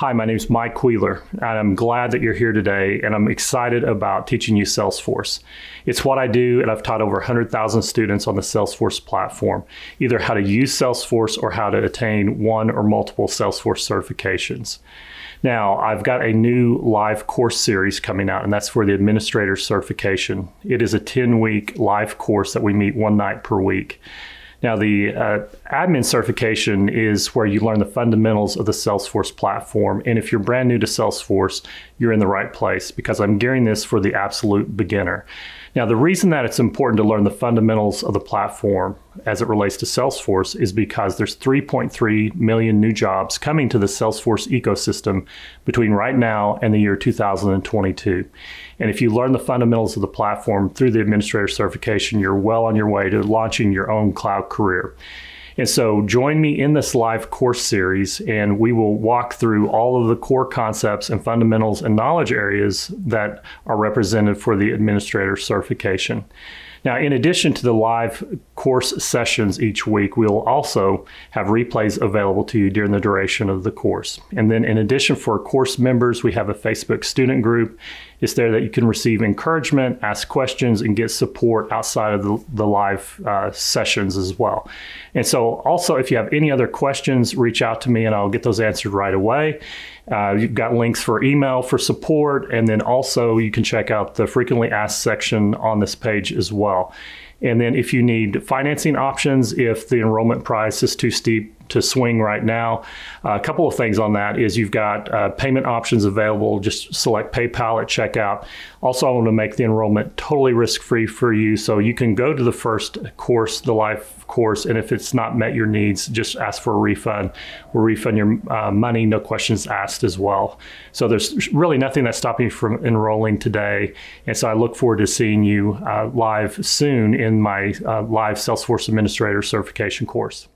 Hi, my name is Mike Wheeler, and I'm glad that you're here today, and I'm excited about teaching you Salesforce. It's what I do, and I've taught over 100,000 students on the Salesforce platform, either how to use Salesforce or how to attain one or multiple Salesforce certifications. Now, I've got a new live course series coming out, and that's for the administrator certification. It is a 10 week live course that we meet one night per week. Now, the uh, admin certification is where you learn the fundamentals of the Salesforce platform. And if you're brand new to Salesforce, you're in the right place because I'm gearing this for the absolute beginner. Now, the reason that it's important to learn the fundamentals of the platform as it relates to Salesforce is because there's 3.3 million new jobs coming to the Salesforce ecosystem between right now and the year 2022. And if you learn the fundamentals of the platform through the administrator certification, you're well on your way to launching your own cloud career. And so join me in this live course series, and we will walk through all of the core concepts and fundamentals and knowledge areas that are represented for the administrator certification. Now, in addition to the live course sessions each week, we'll also have replays available to you during the duration of the course. And then, in addition, for course members, we have a Facebook student group. It's there that you can receive encouragement, ask questions, and get support outside of the, the live uh, sessions as well. And so, also, if you have any other questions, reach out to me and I'll get those answered right away. Uh, you've got links for email for support, and then also you can check out the frequently asked section on this page as well. And then if you need financing options, if the enrollment price is too steep to swing right now, uh, a couple of things on that is you've got uh, payment options available. Just select PayPal at checkout. Also, I want to make the enrollment totally risk free for you. So you can go to the first course, the life course, and if it's not met your needs, just ask for a refund. We'll refund your uh, money, no questions asked as well. So there's really nothing that's stopping you from enrolling today. And so I look forward to seeing you uh, live soon in my uh, live Salesforce Administrator certification course.